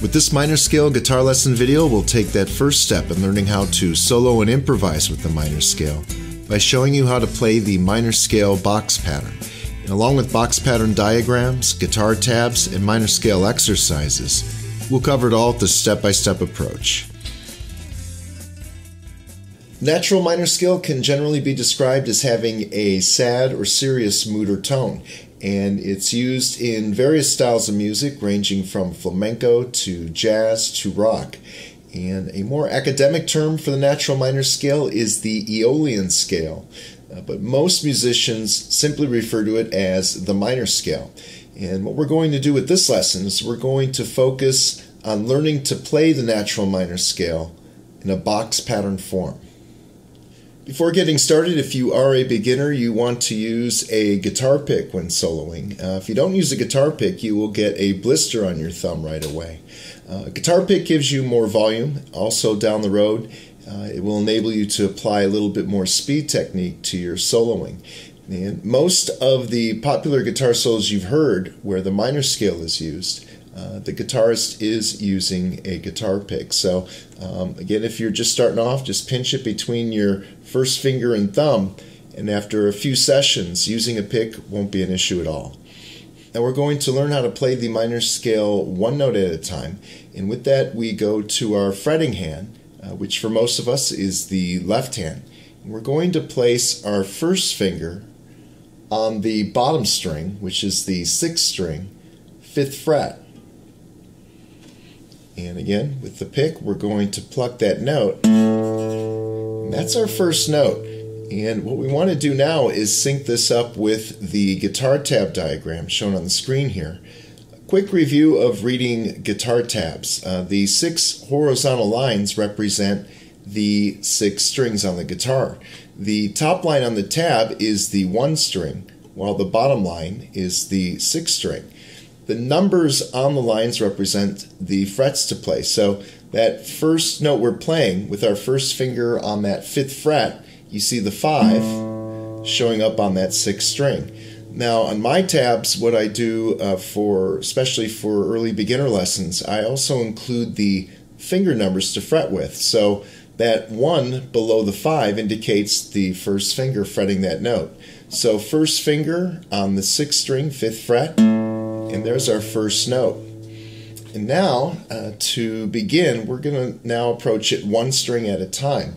With this minor scale guitar lesson video, we'll take that first step in learning how to solo and improvise with the minor scale by showing you how to play the minor scale box pattern. And along with box pattern diagrams, guitar tabs, and minor scale exercises, we'll cover it all with the step-by-step approach. Natural minor scale can generally be described as having a sad or serious mood or tone, and it's used in various styles of music ranging from flamenco to jazz to rock. And a more academic term for the natural minor scale is the Aeolian scale, uh, but most musicians simply refer to it as the minor scale. And what we're going to do with this lesson is we're going to focus on learning to play the natural minor scale in a box pattern form. Before getting started, if you are a beginner, you want to use a guitar pick when soloing. Uh, if you don't use a guitar pick, you will get a blister on your thumb right away. Uh, guitar pick gives you more volume. Also, down the road, uh, it will enable you to apply a little bit more speed technique to your soloing. And most of the popular guitar solos you've heard where the minor scale is used uh, the guitarist is using a guitar pick. So, um, again, if you're just starting off, just pinch it between your first finger and thumb, and after a few sessions, using a pick won't be an issue at all. Now, we're going to learn how to play the minor scale one note at a time, and with that, we go to our fretting hand, uh, which for most of us is the left hand. And we're going to place our first finger on the bottom string, which is the sixth string, fifth fret and again, with the pick, we're going to pluck that note. And that's our first note. And what we want to do now is sync this up with the guitar tab diagram shown on the screen here. A quick review of reading guitar tabs. Uh, the six horizontal lines represent the six strings on the guitar. The top line on the tab is the one string, while the bottom line is the six string. The numbers on the lines represent the frets to play. So that first note we're playing with our first finger on that fifth fret, you see the five showing up on that sixth string. Now on my tabs, what I do uh, for, especially for early beginner lessons, I also include the finger numbers to fret with. So that one below the five indicates the first finger fretting that note. So first finger on the sixth string, fifth fret and there's our first note. And now, uh, to begin, we're going to now approach it one string at a time.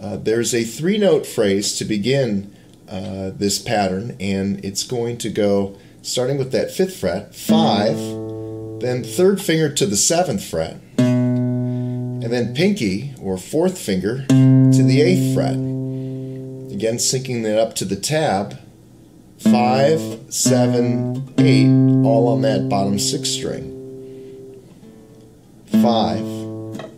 Uh, there's a three note phrase to begin uh, this pattern, and it's going to go starting with that fifth fret, five, then third finger to the seventh fret, and then pinky or fourth finger to the eighth fret. Again, syncing that up to the tab, five, seven, eight, all on that bottom six string. Five,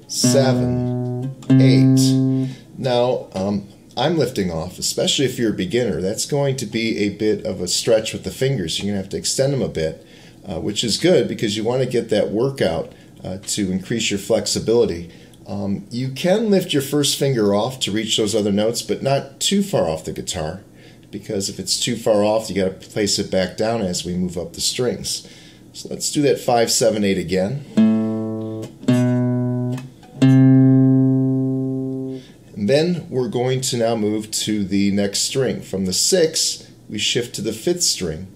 seven, eight. Now, um, I'm lifting off, especially if you're a beginner. That's going to be a bit of a stretch with the fingers. You're going to have to extend them a bit, uh, which is good because you want to get that workout uh, to increase your flexibility. Um, you can lift your first finger off to reach those other notes, but not too far off the guitar because if it's too far off, you got to place it back down as we move up the strings. So let's do that 5, 7, 8 again. And then we're going to now move to the next string. From the 6, we shift to the 5th string.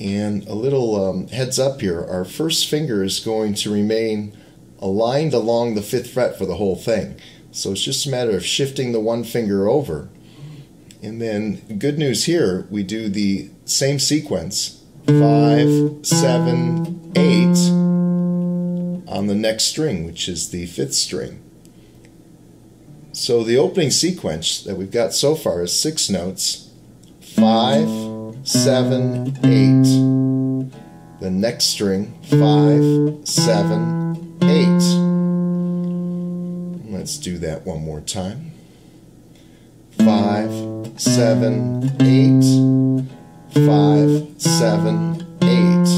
And a little um, heads up here, our first finger is going to remain aligned along the 5th fret for the whole thing. So it's just a matter of shifting the one finger over and then, good news here, we do the same sequence five, seven, eight on the next string, which is the fifth string. So, the opening sequence that we've got so far is six notes five, seven, eight. The next string five, seven, eight. Let's do that one more time five, seven, eight, five, seven, eight.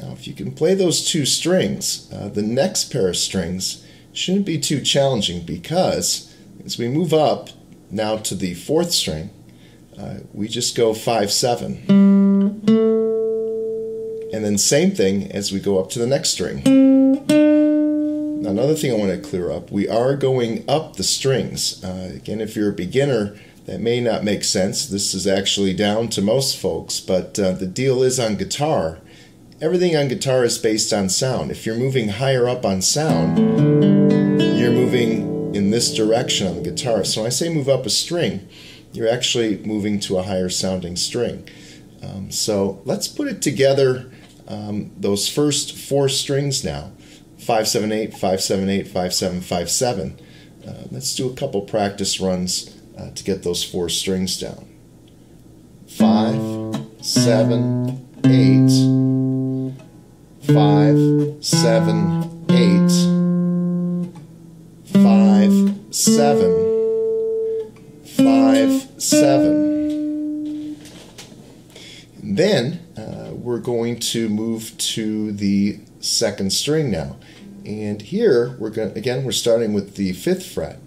Now, if you can play those two strings, uh, the next pair of strings shouldn't be too challenging because as we move up now to the fourth string, uh, we just go five, seven. And And then same thing as we go up to the next string. Another thing I want to clear up, we are going up the strings. Uh, again, if you're a beginner, that may not make sense. This is actually down to most folks, but uh, the deal is on guitar, everything on guitar is based on sound. If you're moving higher up on sound, you're moving in this direction on the guitar. So when I say move up a string, you're actually moving to a higher sounding string. Um, so let's put it together, um, those first four strings now 578, 578, 5757. Uh, let's do a couple practice runs uh, to get those four strings down. Five, seven, eight, five, seven, eight, five, seven, five, seven. Then uh, we're going to move to the second string now. And here we're going again we're starting with the fifth fret.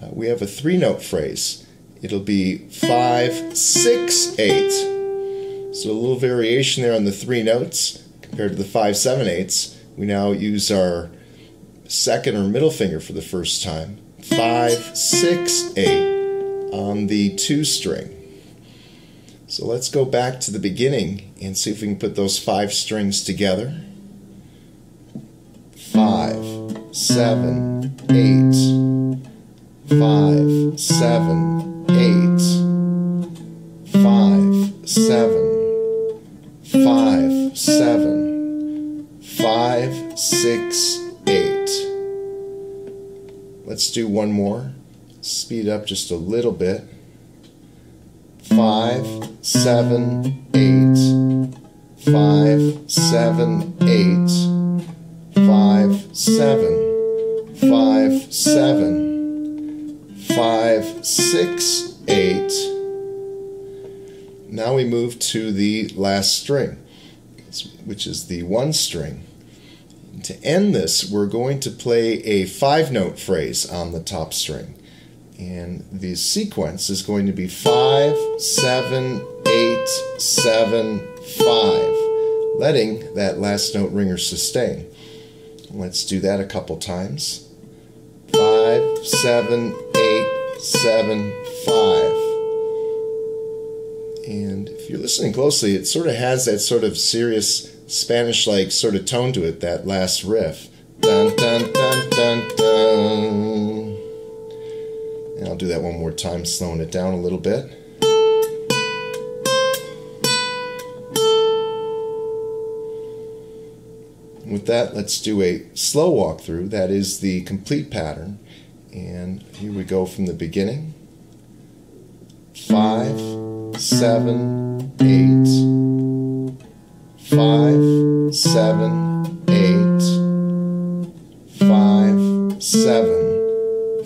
Uh, we have a three note phrase. It'll be five, six, eight. So a little variation there on the three notes compared to the five, seven, eights. We now use our second or middle finger for the first time. Five, six, eight on the two string. So let's go back to the beginning and see if we can put those five strings together. Five, seven, eight, five, seven, eight, five, seven, five, seven, five, six, eight. Let's do one more. Speed up just a little bit. Five, seven, eight, five, seven, eight, seven, five, seven, five, six, eight. Now we move to the last string, which is the one string. To end this, we're going to play a five note phrase on the top string. And the sequence is going to be five, seven, eight, seven, five, letting that last note ringer sustain. Let's do that a couple times. Five, seven, eight, seven, five. And if you're listening closely, it sort of has that sort of serious Spanish like sort of tone to it, that last riff. Dun dun dun dun dun. And I'll do that one more time, slowing it down a little bit. With that, let's do a slow walkthrough. That is the complete pattern. And here we go from the beginning. Five, seven, eight. Five, seven, eight. Five, seven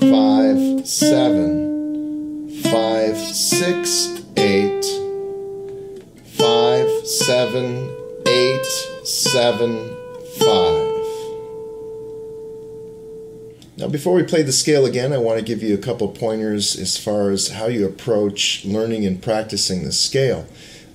five, seven, five, six, eight, five, seven, eight, seven, five. Now, before we play the scale again, I want to give you a couple pointers as far as how you approach learning and practicing the scale.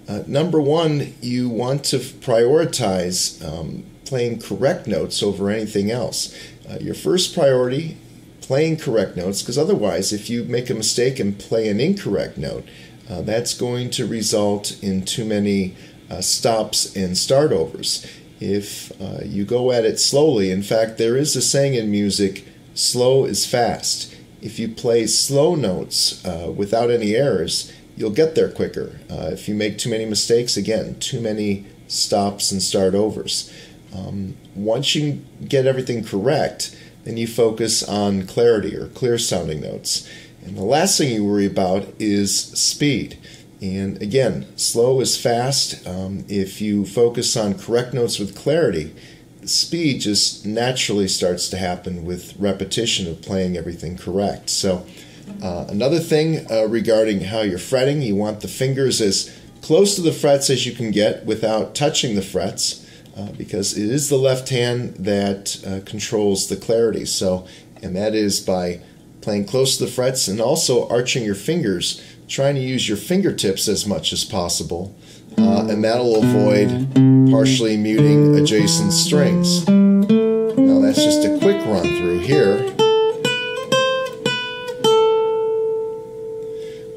Uh, number one, you want to prioritize um, playing correct notes over anything else. Uh, your first priority playing correct notes because otherwise, if you make a mistake and play an incorrect note, uh, that's going to result in too many uh, stops and start overs. If uh, you go at it slowly, in fact, there is a saying in music slow is fast. If you play slow notes uh, without any errors, you'll get there quicker. Uh, if you make too many mistakes, again, too many stops and start overs. Um, once you get everything correct, then you focus on clarity or clear sounding notes. And the last thing you worry about is speed. And again, slow is fast. Um, if you focus on correct notes with clarity, speed just naturally starts to happen with repetition of playing everything correct. So, uh, another thing uh, regarding how you're fretting, you want the fingers as close to the frets as you can get without touching the frets. Uh, because it is the left hand that uh, controls the clarity. So, and that is by playing close to the frets and also arching your fingers, trying to use your fingertips as much as possible uh, and that'll avoid partially muting adjacent strings. Now that's just a quick run through here.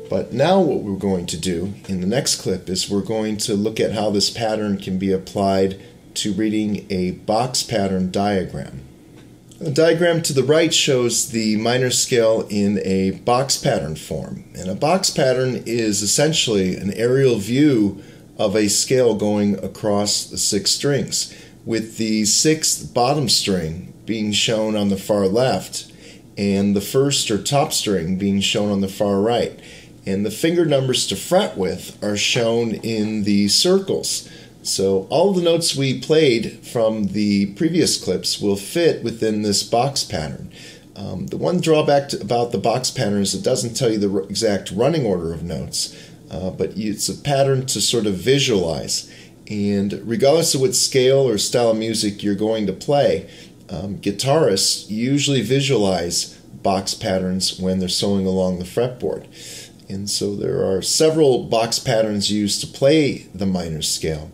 But now what we're going to do in the next clip is we're going to look at how this pattern can be applied to reading a box pattern diagram. The diagram to the right shows the minor scale in a box pattern form. And a box pattern is essentially an aerial view of a scale going across the six strings, with the sixth bottom string being shown on the far left and the first or top string being shown on the far right. And the finger numbers to fret with are shown in the circles. So all the notes we played from the previous clips will fit within this box pattern. Um, the one drawback to, about the box pattern is it doesn't tell you the exact running order of notes, uh, but it's a pattern to sort of visualize. And regardless of what scale or style of music you're going to play, um, guitarists usually visualize box patterns when they're sewing along the fretboard. And so there are several box patterns used to play the minor scale.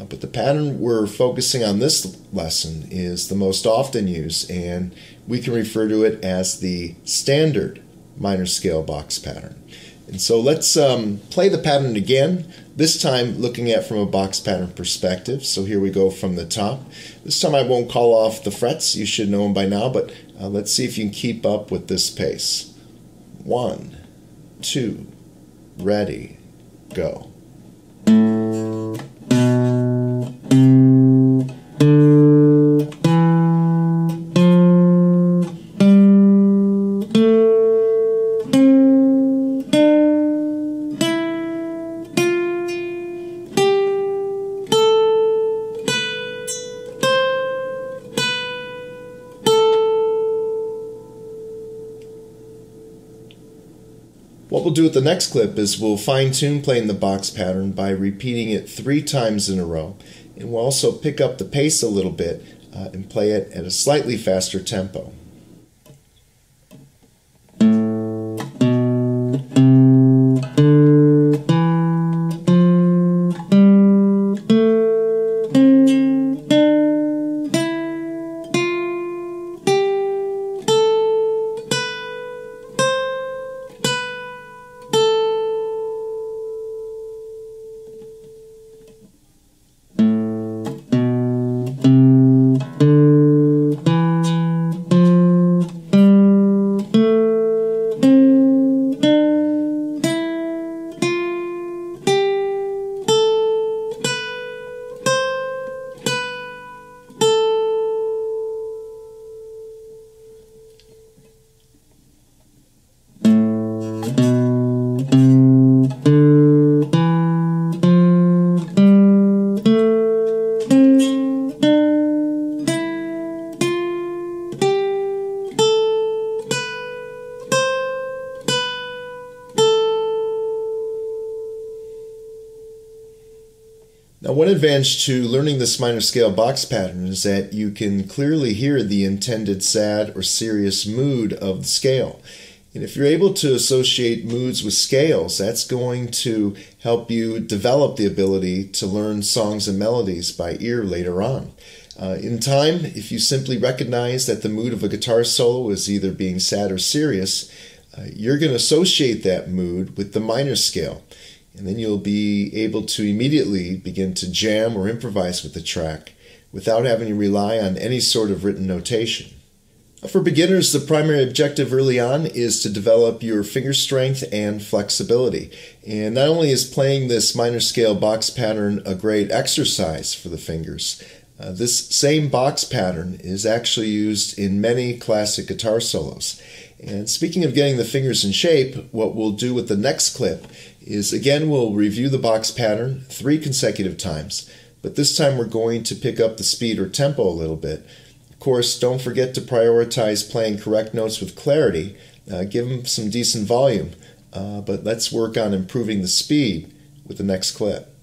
Uh, but the pattern we're focusing on this lesson is the most often used, and we can refer to it as the standard minor scale box pattern. And so let's um, play the pattern again, this time looking at from a box pattern perspective. So here we go from the top. This time I won't call off the frets, you should know them by now, but uh, let's see if you can keep up with this pace. One, two, ready, go. What we'll do with the next clip is we'll fine tune playing the box pattern by repeating it three times in a row. And we'll also pick up the pace a little bit uh, and play it at a slightly faster tempo. Advantage to learning this minor scale box pattern is that you can clearly hear the intended sad or serious mood of the scale. And if you're able to associate moods with scales, that's going to help you develop the ability to learn songs and melodies by ear later on. Uh, in time, if you simply recognize that the mood of a guitar solo is either being sad or serious, uh, you're going to associate that mood with the minor scale. And then you'll be able to immediately begin to jam or improvise with the track without having to rely on any sort of written notation. For beginners, the primary objective early on is to develop your finger strength and flexibility. And not only is playing this minor scale box pattern a great exercise for the fingers, uh, this same box pattern is actually used in many classic guitar solos. And speaking of getting the fingers in shape, what we'll do with the next clip is again we'll review the box pattern three consecutive times, but this time we're going to pick up the speed or tempo a little bit. Of course, don't forget to prioritize playing correct notes with clarity. Uh, give them some decent volume, uh, but let's work on improving the speed with the next clip.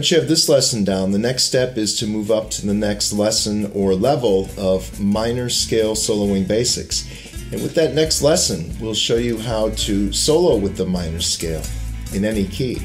Once you have this lesson down, the next step is to move up to the next lesson or level of minor scale soloing basics. And with that next lesson, we'll show you how to solo with the minor scale in any key.